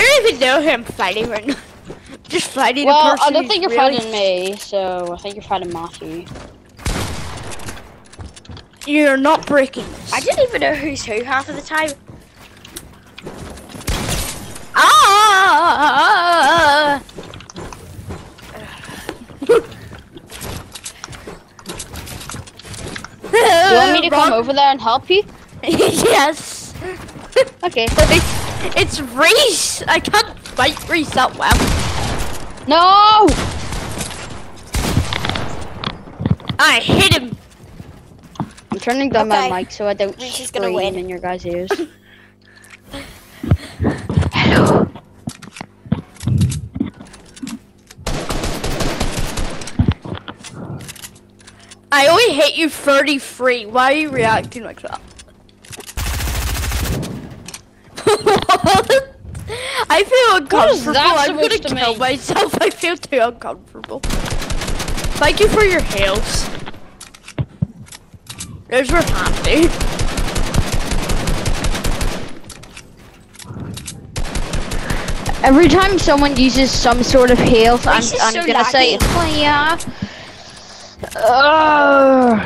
I don't even know who I'm fighting right now. Just fighting a Well, I don't think you're really- fighting me, so I think you're fighting Matthew. You're not breaking this. I didn't even know who's who half of the time. Ah! Do you want me to come over there and help you? yes. Okay. It's Reece. I can't fight Reece that well. No! I hit him. I'm turning down Okay. my mic so I don't Reece is gonna scream win. in your guys' ears. Hello. I only hit you 33. Why are you reacting like that? What? I feel uncomfortable. that I'm gonna to kill mean? myself. I feel too uncomfortable. Thank you for your heals. Those were handy. Every time someone uses some sort of health, I'm, I'm so gonna say, laggy. oh yeah. Ugh.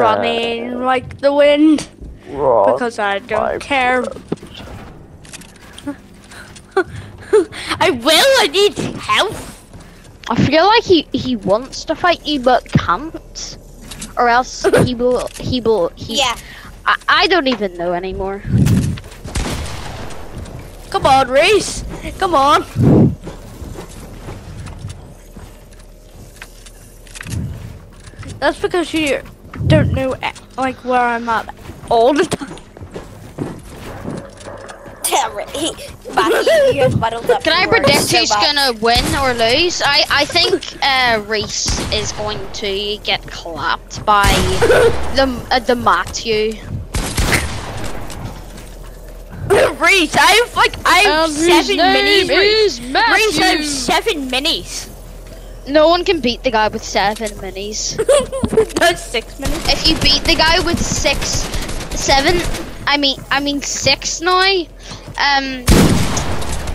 Running like the wind. Because I don't care. I will. I need help. I feel like he he wants to fight you but can't, or else he will he will he. Yeah. I, I don't even know anymore. Come on, Reece. Come on. That's because you don't know eh, like where I'm at all the time. Damn it. He, Matthew, you have muddled up Can I predict so who's gonna win or lose? I I think uh, Reece is going to get clapped by the uh, the Matthew. Reece, I have like I have seven minis. Reece. Reece, I have seven minis. No one can beat the guy with seven minis. That's six minis. if you beat the guy with six, seven, I mean, I mean six now. Um,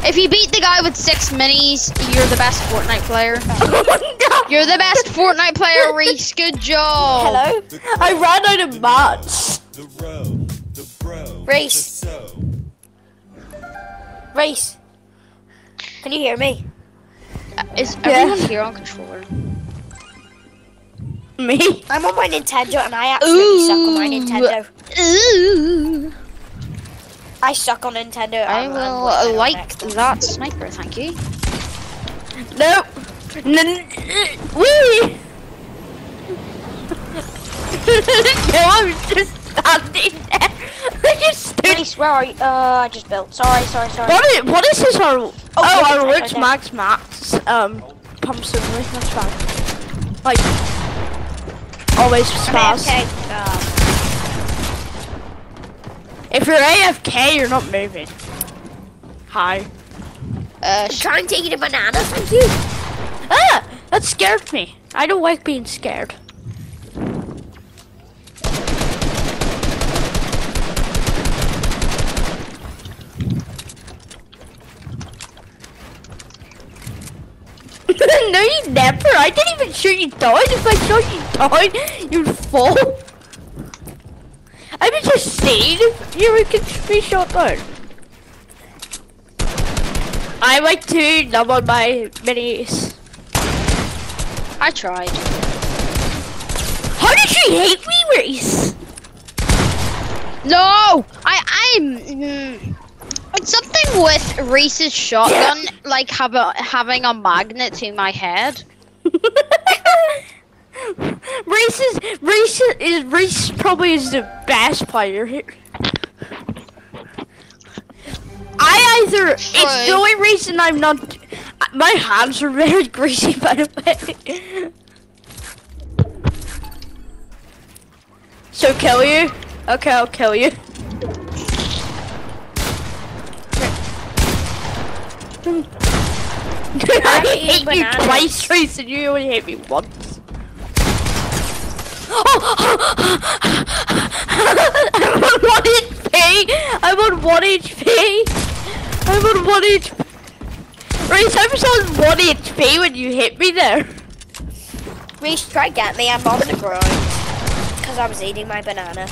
if you beat the guy with six minis, you're the best Fortnite player. You're the best Fortnite player, Reece. Good job. Hello? I ran out of mats. Reece. Reece. Can you hear me? Uh, Is Yeah. everyone here on controller? Me? I'm on my Nintendo and I absolutely suck on my Nintendo. Ooh. I suck on Nintendo. I I'm- I'm will on like that sniper, thank you. No. N- Wee. no, I'm just standing there. I just stood. Reece, where are you? Uh, I just built. Sorry, sorry, sorry. What is, what is this? Our, oh, yeah, our right Rich. Max Max um pumps only. That's fine. Like always spaz. Okay. If you're AFK, you're not moving. Hi. Uh, trying to eat a banana. Thank you. Ah, that scared me. I don't like being scared. no, you never. I didn't even shoot you down. If I shot you down, you'd fall. Just saying if you could be shot down. I like to numb on my minis. I tried. How did you hate me, Reece? No, I I'm. Mm, it's something with Reece's shotgun, like have a, having a magnet to my head. Reece is is Reece probably is the best player here. I either it's the only reason I'm not. My hands are very greasy, by the way. So kill you? Okay, I'll kill you. I hate you twice, Reece, and you only hit me once. I'm on 1 HP! I'm on 1 HP! I'm on 1 HP. Reece, I was on 1 HP when you hit me there. Reece, try get me. I'm on the ground. Because I was eating my banana.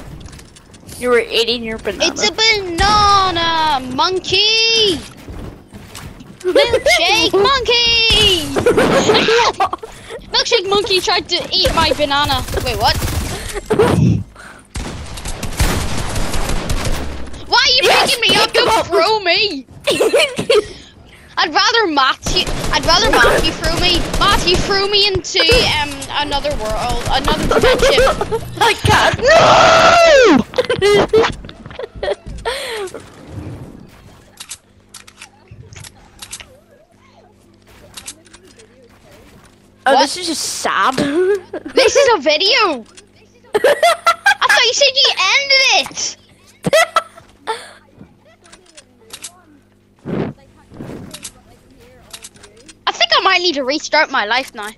You were eating your banana. It's a banana monkey. Milkshake monkey. Milkshake monkey tried to eat my banana. Wait, what? Why are you Yes, picking me up pick him to up. throw me? I'd rather Matthew. I'd rather Matthew threw me. Matthew threw me into um another world, another dimension. I can't. Oh, What? this is just sad. This is a video. I thought you said you ended it. I think I might need to restart my life now.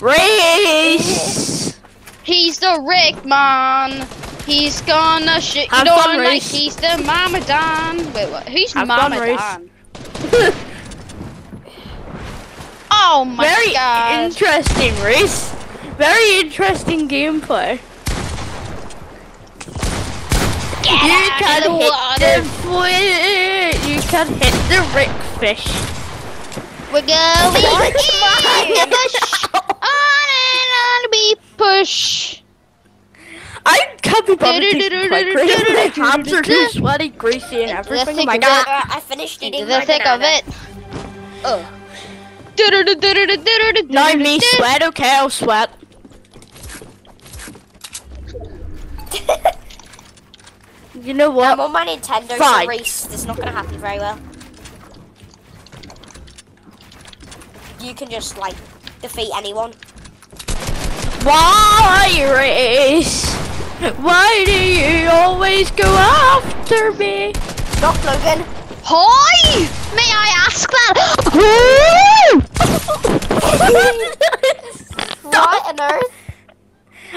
Race. He's the Rick man. He's gonna shoot you down like he's the Mama Dan. Wait, what? Who's Have Mama. Dan? Oh my Very god. interesting race. Very interesting gameplay. Get you can the hit water. the You can hit the Rick fish. We're going in bush. On and on we push. I can't be bothered to play crazy. My hands are too sweaty, greasy, and everything. Oh my god. I finished eating the thick of it. Oh. Now me sweat, okay, I'll sweat. You know I'm what? on my Nintendo, Fine. so this is not gonna happen very well. You can just like defeat anyone. Why, Race? Why do you always go after me? Stop, Logan. Hi! May I ask that? What on earth?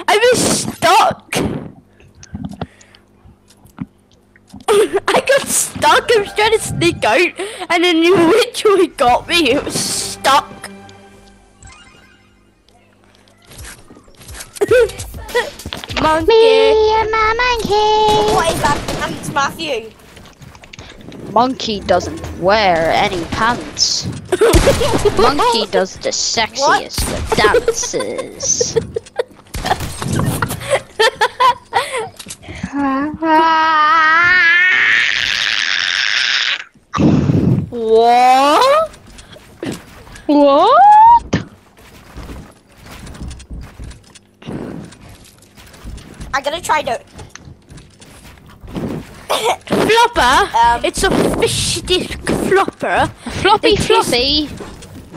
I was stuck. I got stuck. I was trying to sneak out, and then you literally got me. It was stuck. Monkey. and my monkey. What is that? Pants, Matthew. Monkey doesn't wear any pants. Monkey does the sexiest of dances. What? what? I'm gonna try to. Flopper? Um, it's a fish disc flopper. Floppy floppy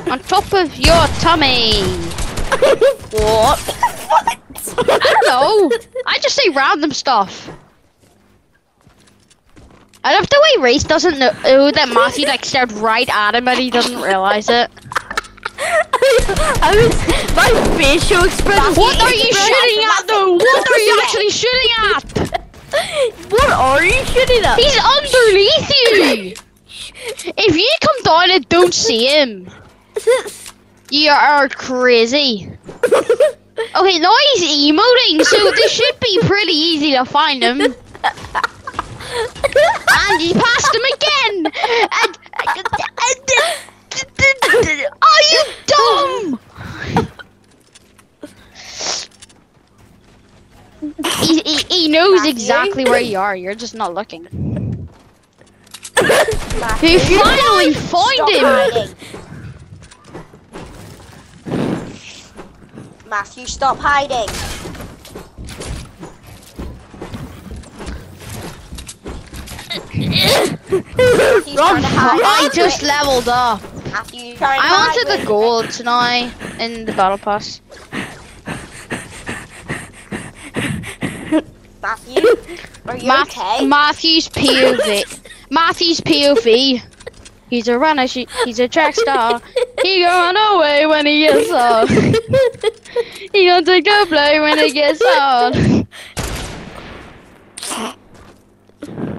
on top of your tummy. what? I don't know. I just say random stuff. I love the way Race doesn't know oh, that Matthew like stared right at him and he doesn't realize it. I was my facial expression. What are you shooting at though? What are you actually shooting at? What are you shooting at? He's underneath you. If you come down and don't see him, you are crazy. Okay, now he's emoting, so this should be pretty easy to find him. And he passed him again. And, exactly where you are. You're just not looking. You finally find him. hiding. Matthew, stop hiding. I just leveled up. I wanted the gold tonight in the battle pass. Matthew, are you Math- okay? Matthew's POV. Matthew's POV. He's a runner. She, he's a track star. He gone away when he gets on. He gonna take a play when he gets on.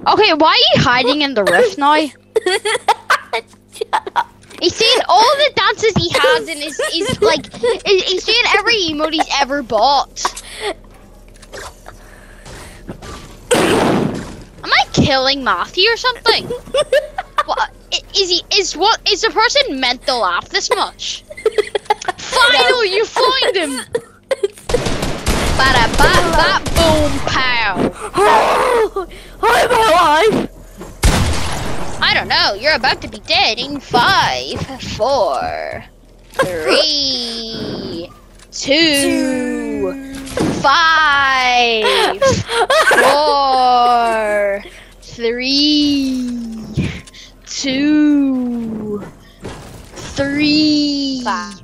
Okay, why are you hiding in the rift now? He's saying all the dances he has and his is like he's doing every emote he's ever bought. Am I killing Matthew or something? What is he? Is what is the person meant to laugh this much? Finally, you find him. Bada ba ba boom pow. Oh, I'm alive. I don't know. You're about to be dead in five, four, three, two, five, four, three, two, three, Five.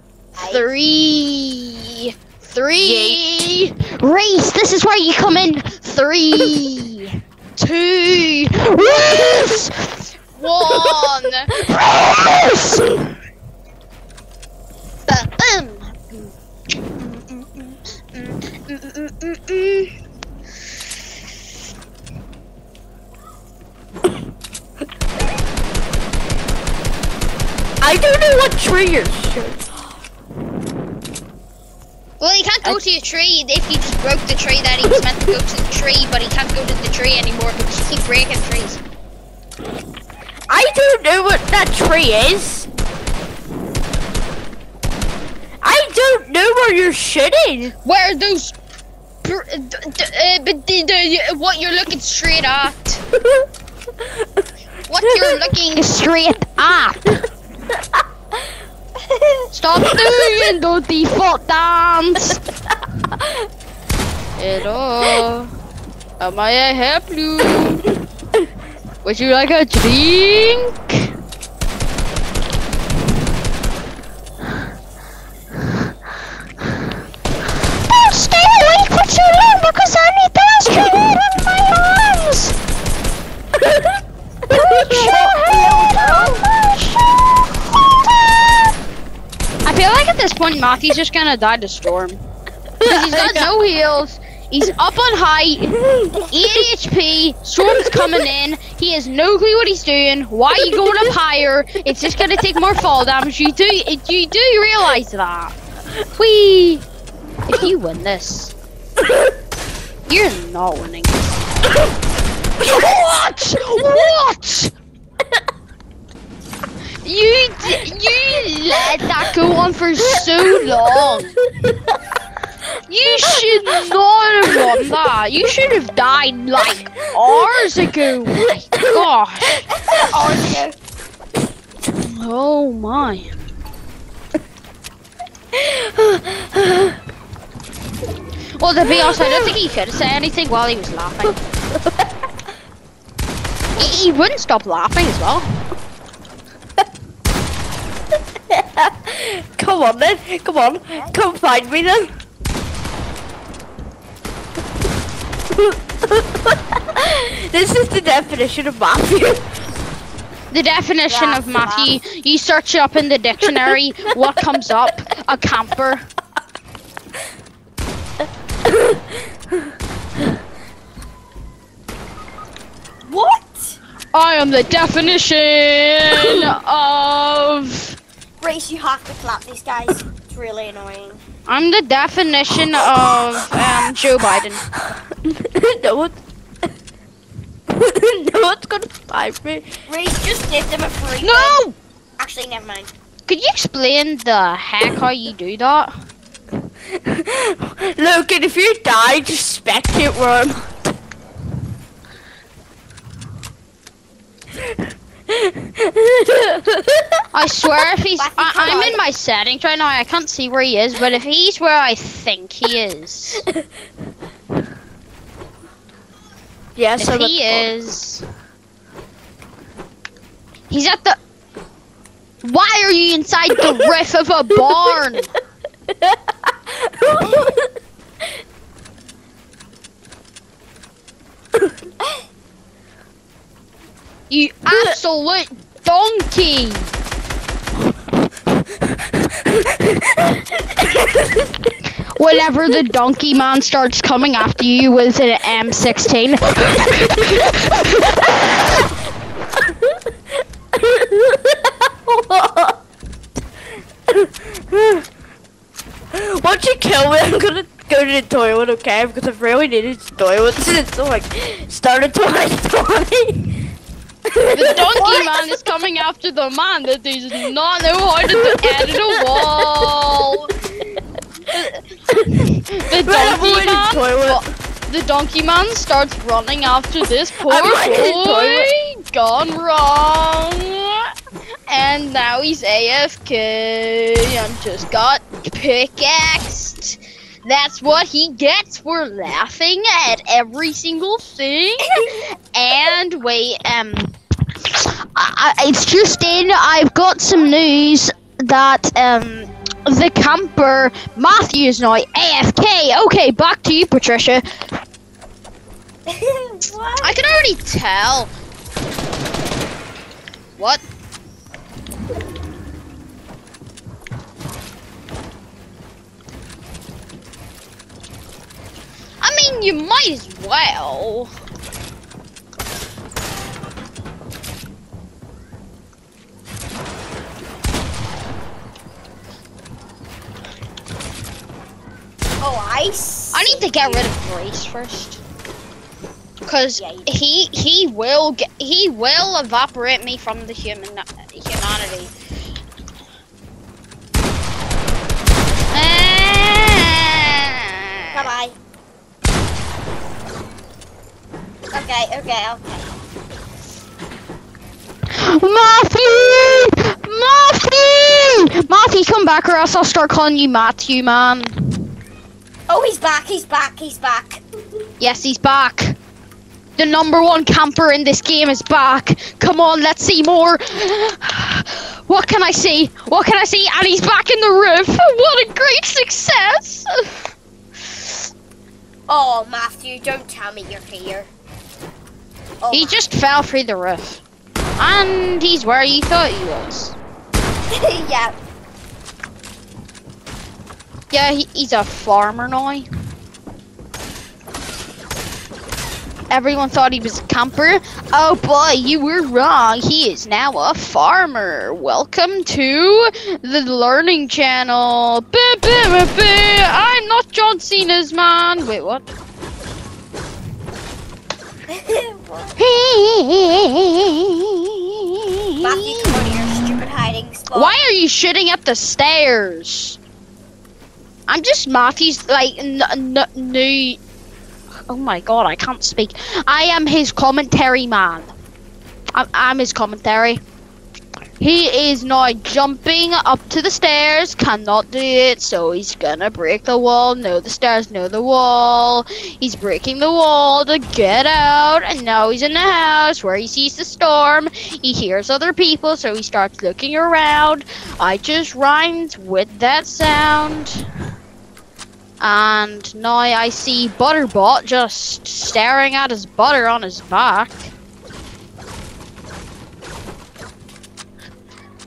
three, three. Race. This is where you come in. Three, two, race. One. Race. Ba-boom. I don't know what tree you're shooting. Well, he can't go to a tree if you just broke the tree that he was meant to go to the tree, but he can't go to the tree anymore because you keep breaking trees. I don't know what that tree is. I don't know where you're shooting. Where are those? br- d- d- uh, the, the, what you're looking straight at? What you're looking straight at? Stop doing the default dance. Hello, am I a help you? Would you like a drink? At this point Matthew's just gonna die to storm. Because he's got no heals. He's up on height. 8 HP. Storm's coming in. He has no clue what he's doing. Why are you going up higher? It's just gonna take more fall damage. You do you do realize that? Whee! If you win this, you're not winning. what? What? You d- you let that go on for so long. You should not have won that. You should have died like hours ago. My gosh. Oh my. Well, to be honest, I don't think he could have said anything while he was laughing. he, he wouldn't stop laughing as well. Come on then. Come on. Come find me then. this is the definition of Matthew. The definition of Matthew, you search it up in the dictionary, what comes up? A camper. What? I am the definition of. Race, you have to clap these guys. It's really annoying. I'm the definition of um, Joe Biden. no one. no one's gonna find me. Race, just give them a free. No! Actually, never mind. Could you explain the heck how you do that? Look, and if you die, just spectate where I'm. I swear if he's I, I'm in my settings right now, I can't see where he is, but if he's where I think he is. yes, If he is. He's at the. Why are you inside the roof of a barn? You absolute donkey! Whenever the donkey man starts coming after you with an M16. Once you kill me, I'm gonna go to the toilet, okay? Because I've really needed the toilet since like started 2020. The donkey man is coming after the man that does not know how to edit a wall. The donkey going to the man. toilet. The donkey man starts running after this poor I'm going to the boy. Gone wrong. And now he's AFK and just got pickaxed. That's what he gets for laughing at every single thing. and wait, um, I, I- it's just in. I've got some news that um the camper Matthew is now AFK. Okay, back to you, Patricia. what? I can already tell. What? I mean, you might as well. Oh, ice. I need to get rid of Grace first. Cause Yeah, he he will get he will evaporate me from the human humanity. Bye bye. Ah. Okay, okay, okay. Matthew! Matthew! Matthew, come back or else I'll start calling you Matthew, man. Oh, he's back, he's back, he's back. Yes, he's back. The number one camper in this game is back. Come on, let's see more. What can I see? What can I see? And he's back in the roof. What a great success. Oh, Matthew, don't tell me you're here. Oh, He just fell through the roof. And he's where you thought he was. yeah. Yeah, he, he's a farmer now. Everyone thought he was a camper. Oh boy, you were wrong. He is now a farmer. Welcome to the Learning Channel. Bah, bah, bah. I'm not John Cena's man. Wait, what? Matthew, come on your stupid hiding spot. Why are you shooting up the stairs? I'm just Marty's like new. Oh my god, I can't speak. I am his commentary man. I'm, I'm his commentary. He is now jumping up to the stairs, cannot do it, so he's gonna break the wall. No, the stairs, no, the wall. He's breaking the wall to get out, and now he's in the house where he sees the storm. He hears other people, so he starts looking around. I just rhymed with that sound. And now I see Butterbot just staring at his butter on his back.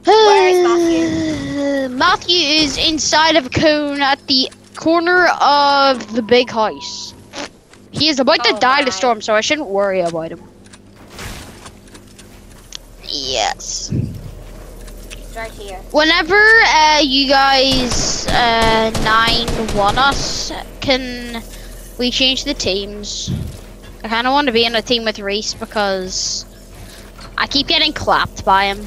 Where is Matthew? Matthew is inside of a cone at the corner of the big house. He is about to Oh, die to right. storm, so I shouldn't worry about him. Yes. Right here. Whenever uh, you guys uh, nine one us, can we change the teams? I kind of want to be in a team with Reece because I keep getting clapped by him.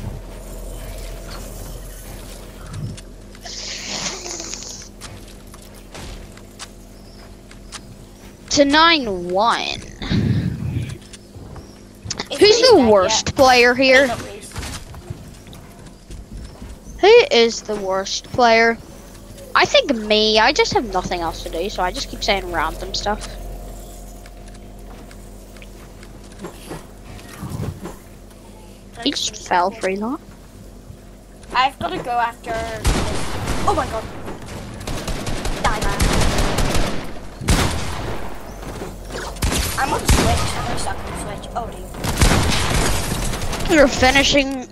To nine one. Is Who's the worst player here? Who is the worst player? I think me. I just have nothing else to do, so I just keep saying random stuff. He just fell free lot. I've got to go after. Oh my god. I'm on switch. I'm stuck on switch. Oh, dude. You're finishing.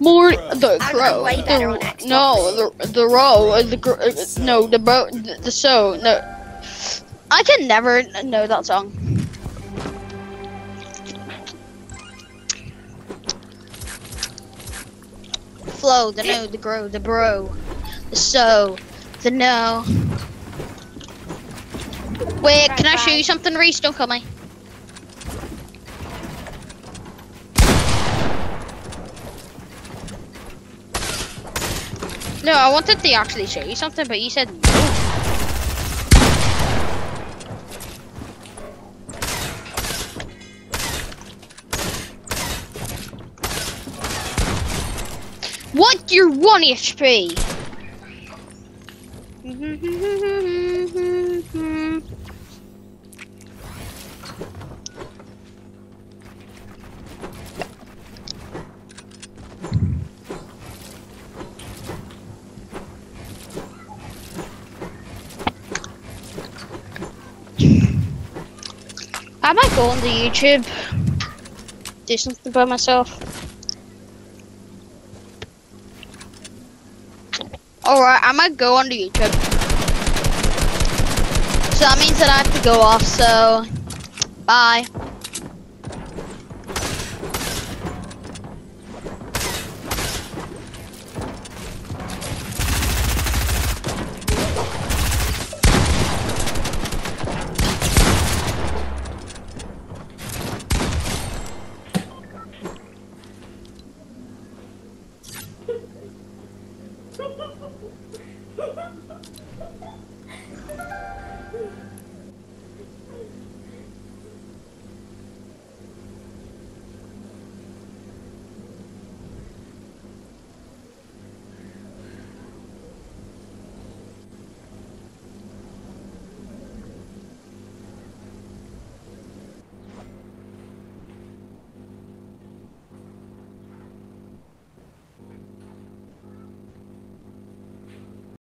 More the crow. The, no, the the row uh, the uh, no the boat. the, the so no. I can never know that song. Flow the no the grow the bro the so the no. Can I show you something, Reece? Don't kill me. No, I wanted to actually show you something, but you said no. What? You're 1 HP! Might go on to YouTube, do something by myself. Alright, I might go on to YouTube. So that means that I have to go off, so bye.